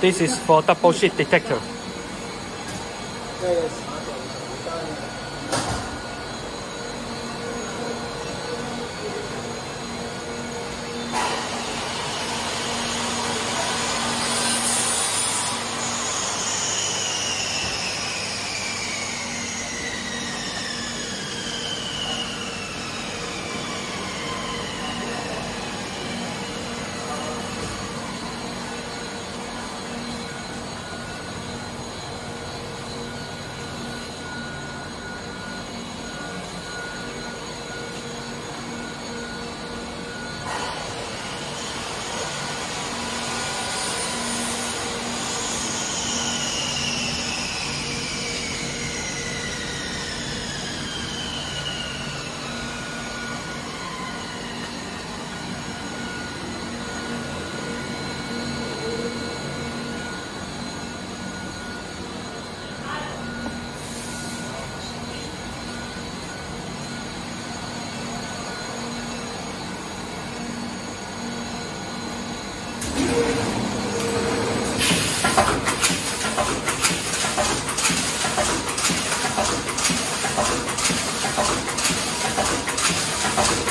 This is for double sheet detector. Yes. 감사합니다.